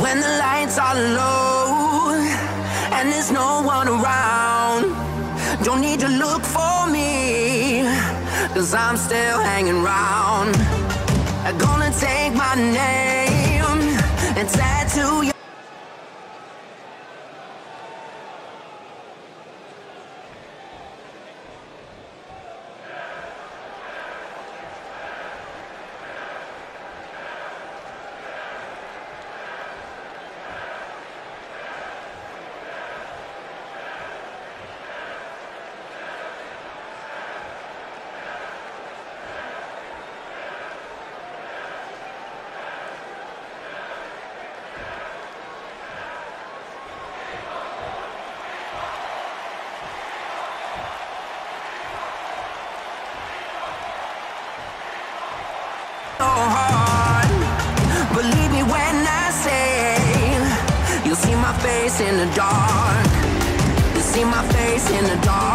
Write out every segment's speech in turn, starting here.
When the lights are low and there's no one around, don't need to look for me, cause I'm still hanging around. I'm gonna take my name and tattoo in the dark. You'll see my face in the dark.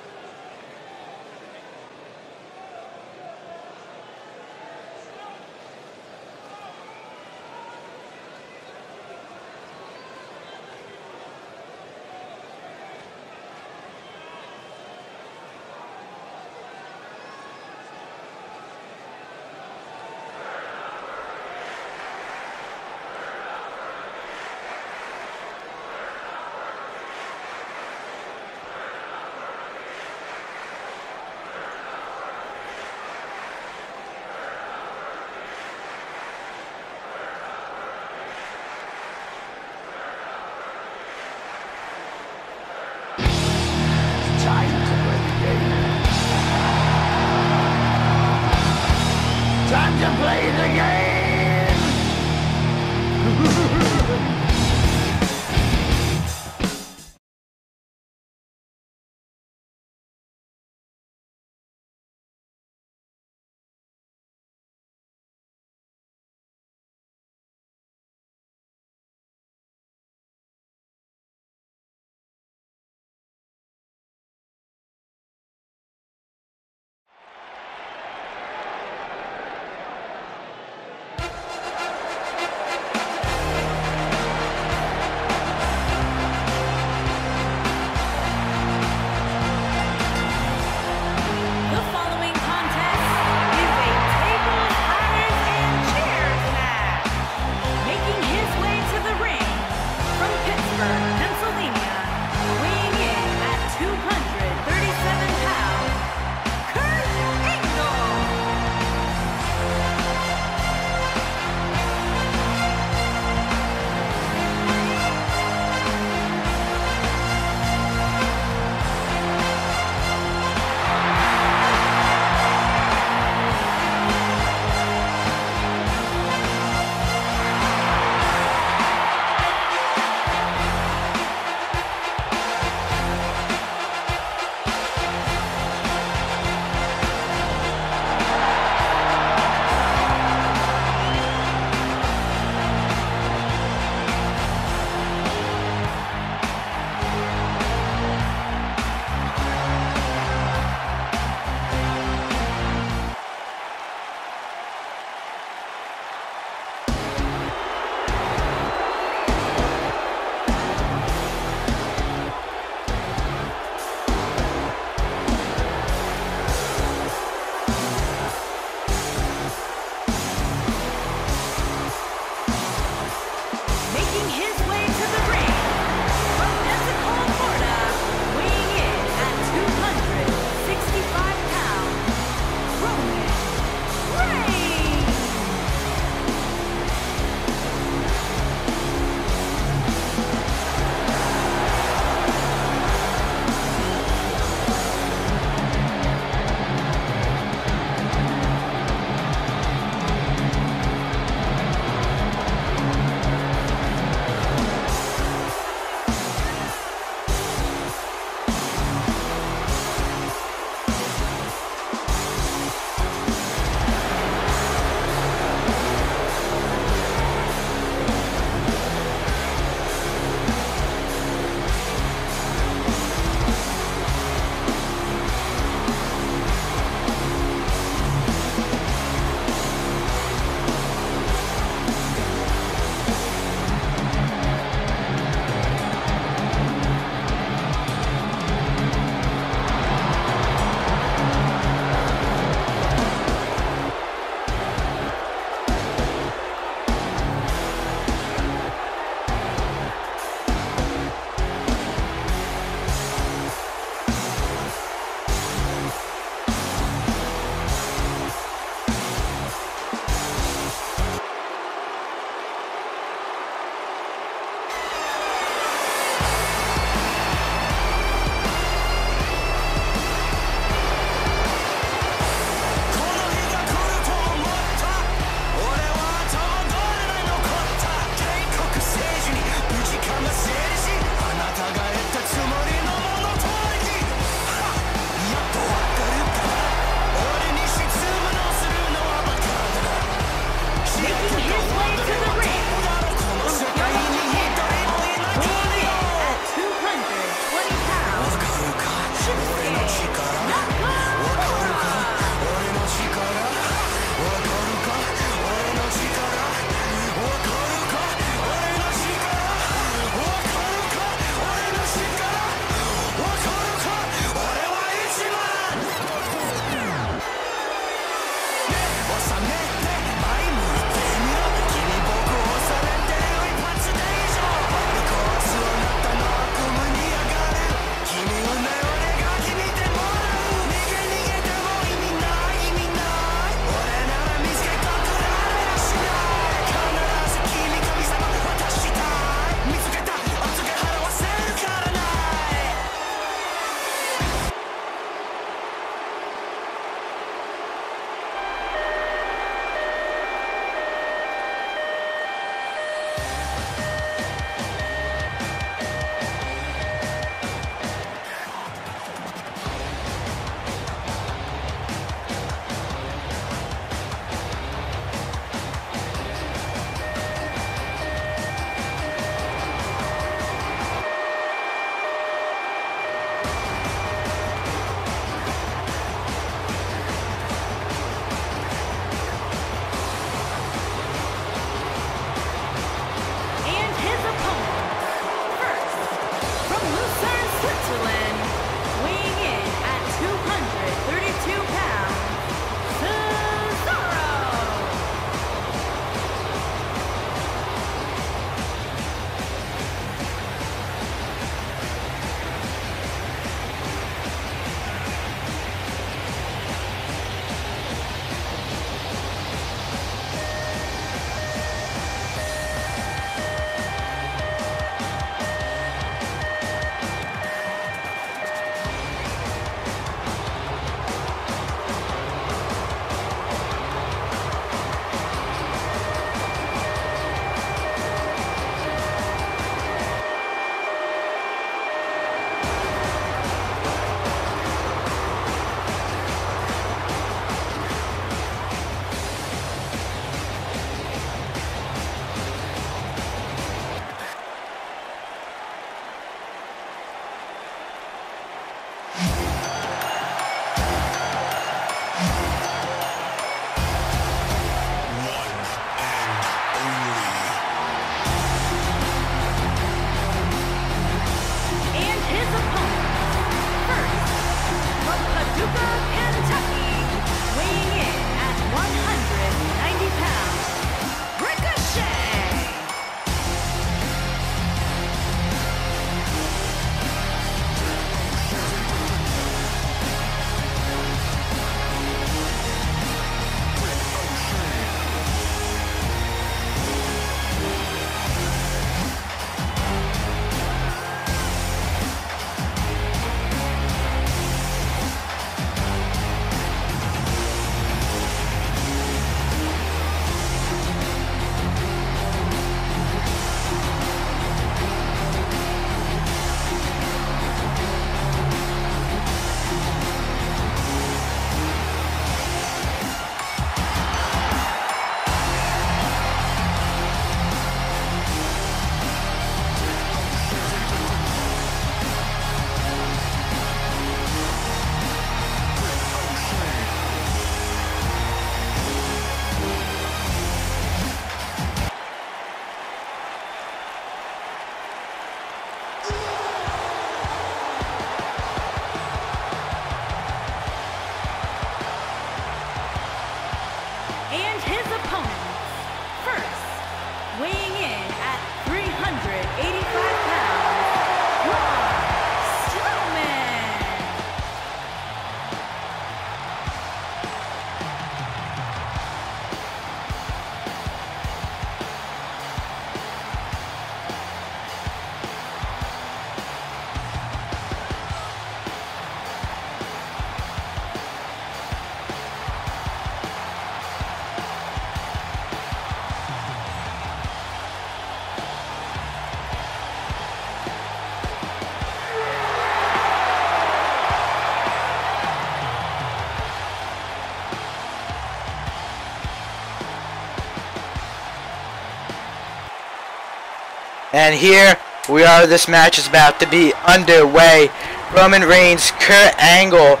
And here we are. This match is about to be underway. Roman Reigns, Kurt Angle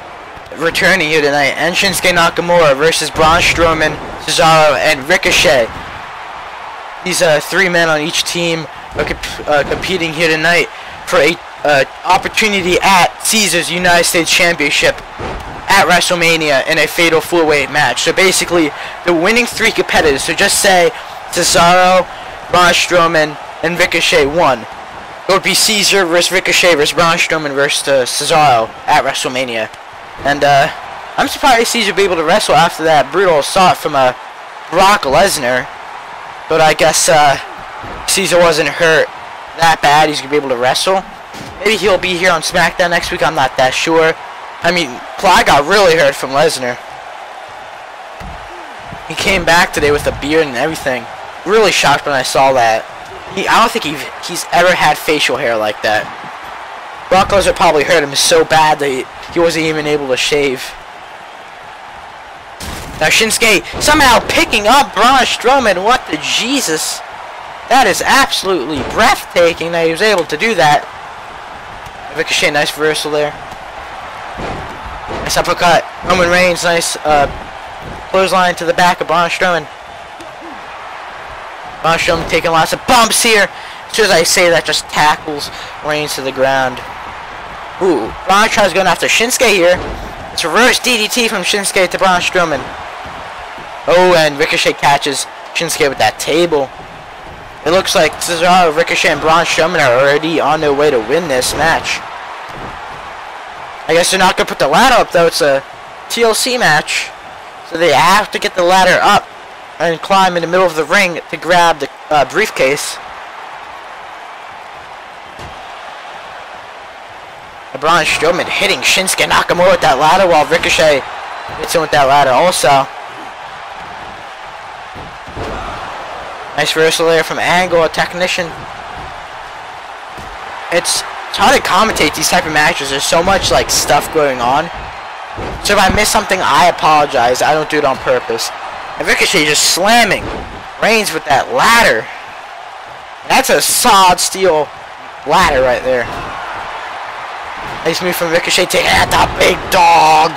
returning here tonight. And Shinsuke Nakamura versus Braun Strowman, Cesaro, and Ricochet. These uh, three men on each team are comp- uh, competing here tonight for a uh, opportunity at Caesar's United States Championship at WrestleMania in a fatal four-way match. So basically, the winning three competitors. So just say Cesaro, Braun Strowman, and Ricochet won. It would be Caesar versus Ricochet versus Braun Strowman versus uh, Cesaro at WrestleMania. And uh, I'm surprised Caesar would be able to wrestle after that brutal assault from uh, Brock Lesnar. But I guess uh, Caesar wasn't hurt that bad. He's going to be able to wrestle. Maybe he'll be here on SmackDown next week. I'm not that sure. I mean, Ply got really hurt from Lesnar. He came back today with a beard and everything. Really shocked when I saw that. He, I don't think he, he's ever had facial hair like that. Brock Lesnar probably hurt him so bad that he, he wasn't even able to shave. Now Shinsuke somehow picking up Braun Strowman. What the Jesus? That is absolutely breathtaking that he was able to do that. Ricochet, nice reversal there. Nice uppercut. Roman Reigns, nice uh, clothesline to the back of Braun Strowman. Strowman taking lots of bumps here. As soon as I say that, just tackles Reigns to the ground. Ooh, Braun tries going after Shinsuke here. It's reverse DDT from Shinsuke to Braun Strowman. Oh, and Ricochet catches Shinsuke with that table. It looks like Cesaro, Ricochet, and Braun Strowman are already on their way to win this match. I guess they're not going to put the ladder up, though. It's a TLC match. So they have to get the ladder up and climb in the middle of the ring to grab the uh, briefcase. Braun Strowman hitting Shinsuke Nakamura with that ladder while Ricochet hits him with that ladder also. Nice reversal there from Angle, a technician. It's, it's hard to commentate these type of matches. There's so much like stuff going on. So if I miss something, I apologize. I don't do it on purpose. And Ricochet just slamming Reigns with that ladder. That's a solid steel ladder right there. Nice move from Ricochet taking out the big dog.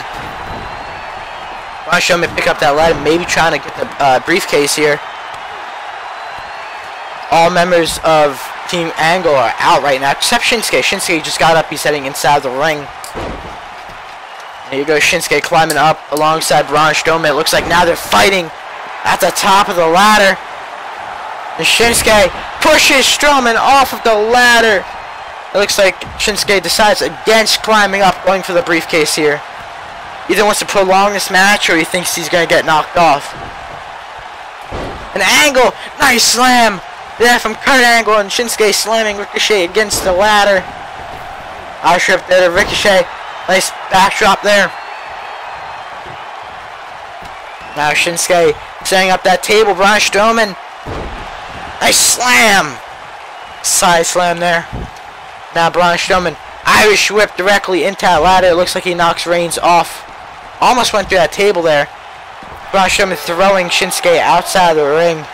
Braun Strowman pick up that ladder, maybe trying to get the uh, briefcase here. All members of Team Angle are out right now, except Shinsuke. Shinsuke just got up, he's heading inside the ring. Here goes Shinsuke climbing up alongside Braun Strowman. It looks like now they're fighting at the top of the ladder. And Shinsuke pushes Strowman off of the ladder. It looks like Shinsuke decides against climbing up, going for the briefcase here. Either wants to prolong this match or he thinks he's going to get knocked off. An angle, nice slam. Yeah, from Kurt Angle and Shinsuke slamming Ricochet against the ladder. Irish whip there to Ricochet. Nice backdrop there. Now Shinsuke setting up that table. Braun Strowman. Nice slam. Side slam there. Now Braun Strowman. Irish whip directly into that ladder. It looks like he knocks Reigns off. Almost went through that table there. Braun Strowman throwing Shinsuke outside of the ring.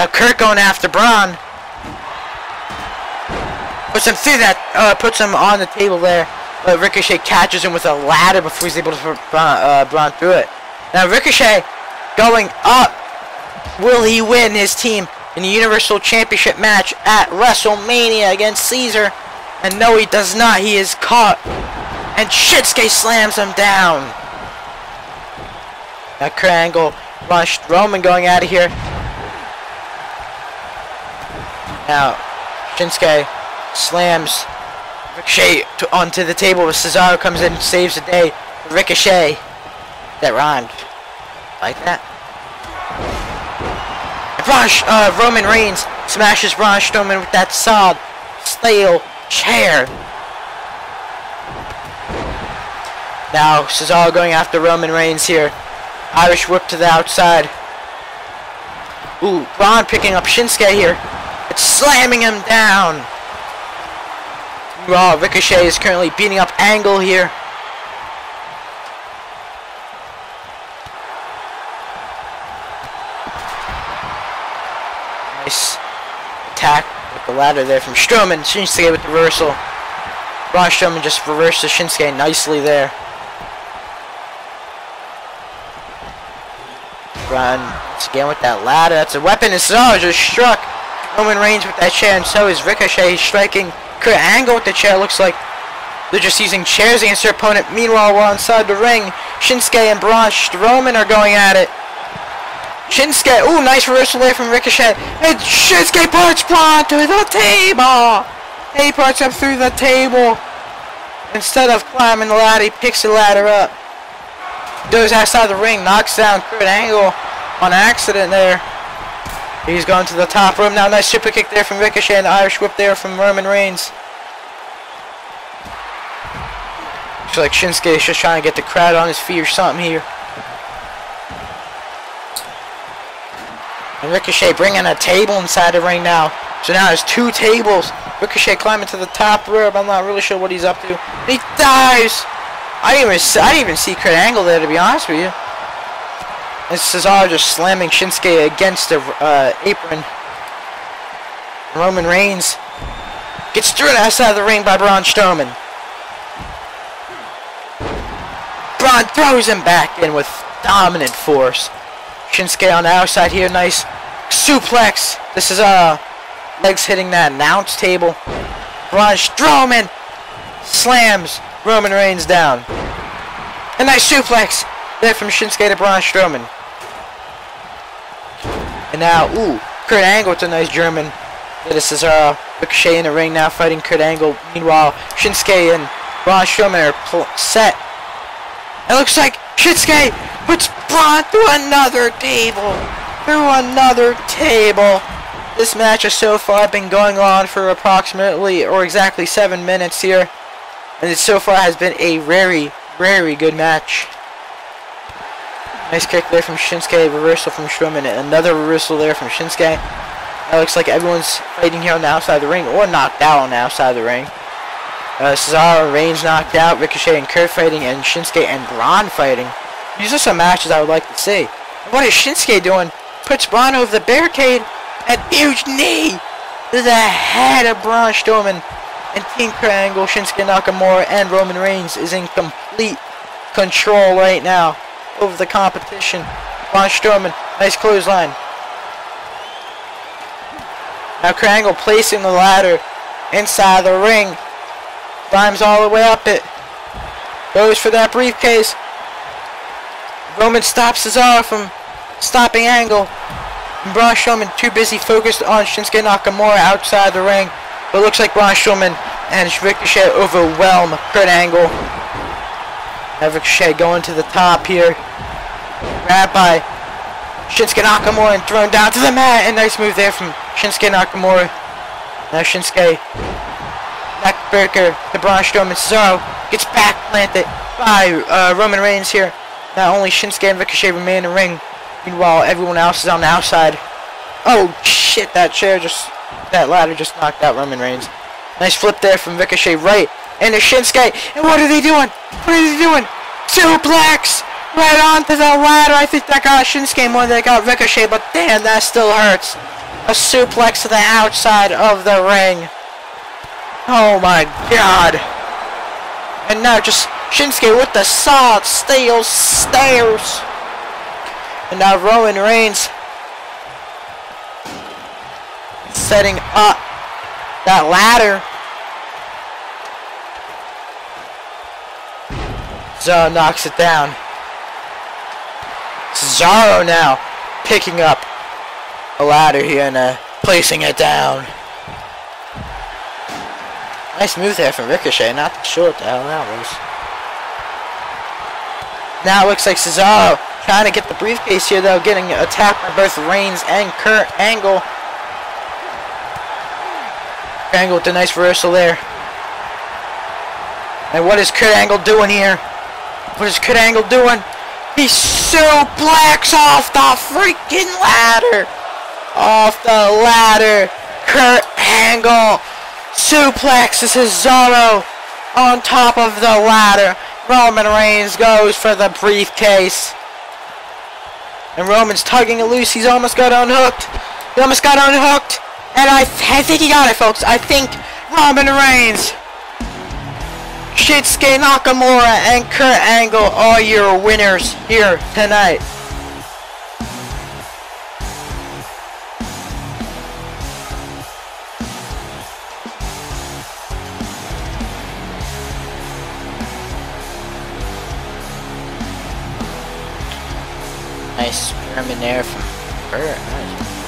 Now Kurt going after Braun. Puts him through that, uh, puts him on the table there. But Ricochet catches him with a ladder before he's able to uh, Braun through it. Now Ricochet going up. Will he win his team in the Universal Championship match at WrestleMania against Caesar? And no, he does not. He is caught. And Shinsuke slams him down. Kurt Angle, Braun Strowman going out of here. Now, Shinsuke slams Ricochet to, onto the table. with Cesaro comes in, saves the day. Ricochet. That rhymed. Like that. Braun, uh, Roman Reigns smashes Braun Strowman with that solid steel chair. Now Cesaro going after Roman Reigns here. Irish whip to the outside. Ooh, Braun picking up Shinsuke here. It's slamming him down. Raw Ricochet is currently beating up Angle here. Nice attack with the ladder there from Strowman. Shinsuke with the reversal. Braun Strowman just reverses Shinsuke nicely there. Run once again with that ladder. That's a weapon. Cesaro just struck Roman Reigns with that chair, and so is Ricochet striking Kurt Angle with the chair. Looks like they're just using chairs against their opponent. Meanwhile, while inside the ring, Shinsuke and Braun Strowman are going at it. Shinsuke, ooh, nice reversal there from Ricochet. And Shinsuke puts Braun to the table. He puts him through the table. Instead of climbing the ladder, he picks the ladder up. Goes outside the ring, knocks down Kurt Angle on accident there. He's going to the top room now. Nice super kick there from Ricochet and Irish whip there from Roman Reigns. Looks like Shinsuke is just trying to get the crowd on his feet or something here. And Ricochet bringing a table inside the ring now. So now there's two tables. Ricochet climbing to the top rope. I'm not really sure what he's up to. He dives! I didn't even see, I didn't even see Kurt Angle there to be honest with you. And Cesaro just slamming Shinsuke against the uh, apron. Roman Reigns gets thrown outside of the ring by Braun Strowman. Braun throws him back in with dominant force. Shinsuke on the outside here, nice suplex. This is uh legs hitting that announce table. Braun Strowman slams Roman Reigns down. A nice suplex there from Shinsuke to Braun Strowman. Now, ooh, Kurt Angle with a nice German. This is uh, Ricochet in the ring now fighting Kurt Angle. Meanwhile, Shinsuke and Braun Strowman are set. It looks like Shinsuke puts Braun through another table. Through another table. This match has so far been going on for approximately or exactly seven minutes here. And it so far has been a very, very good match. Nice kick there from Shinsuke, reversal from Strowman, another reversal there from Shinsuke. It looks like everyone's fighting here on the outside of the ring, or knocked out on the outside of the ring. Uh, Cesaro, Reigns knocked out, Ricochet and Kurt fighting, and Shinsuke and Braun fighting. These are some matches I would like to see. What is Shinsuke doing? Puts Braun over the barricade, and huge knee to the head of Braun Strowman. And Team Kurt Angle, Shinsuke Nakamura, and Roman Reigns is in complete control right now over the competition. Braun Strowman, nice clothesline. Now Kurt Angle placing the ladder inside the ring. Climbs all the way up it. Goes for that briefcase. Roman stops Cesaro from stopping Angle. And Braun Strowman too busy focused on Shinsuke Nakamura outside the ring. But looks like Braun Strowman and Ricochet overwhelm Kurt Angle. Now Ricochet going to the top here. Grabbed by Shinsuke Nakamura and thrown down to the mat. And nice move there from Shinsuke Nakamura. Now Shinsuke neckbreaker to Braun Strowman. Cesaro gets back planted by uh, Roman Reigns here. Not only Shinsuke and Ricochet remain in the ring. Meanwhile, everyone else is on the outside. Oh shit, that chair just, that ladder just knocked out Roman Reigns. Nice flip there from Ricochet right into Shinsuke. And what are they doing? What are they doing? Suplex! Right onto the ladder. I think that got Shinsuke more than that got Ricochet, but damn, that still hurts. A suplex to the outside of the ring. Oh my god. And now just Shinsuke with the solid steel stairs. And now Roman Reigns setting up that ladder. Knocks it down. Cesaro now picking up a ladder here and uh, placing it down. Nice move there from Ricochet. Not sure what the hell that was. Now it looks like Cesaro trying to get the briefcase here though, getting attacked by both Reigns and Kurt Angle. Angle with a nice reversal there. And what is Kurt Angle doing here? What is Kurt Angle doing? He suplex off the freaking ladder. Off the ladder. Kurt Angle suplexes Cesaro on top of the ladder. Roman Reigns goes for the briefcase. And Roman's tugging it loose. He's almost got unhooked. He almost got unhooked. And I, I think he got it, folks. I think Roman Reigns, Shinsuke Nakamura, and Kurt Angle are your winners here tonight. Nice German there from her. Nice.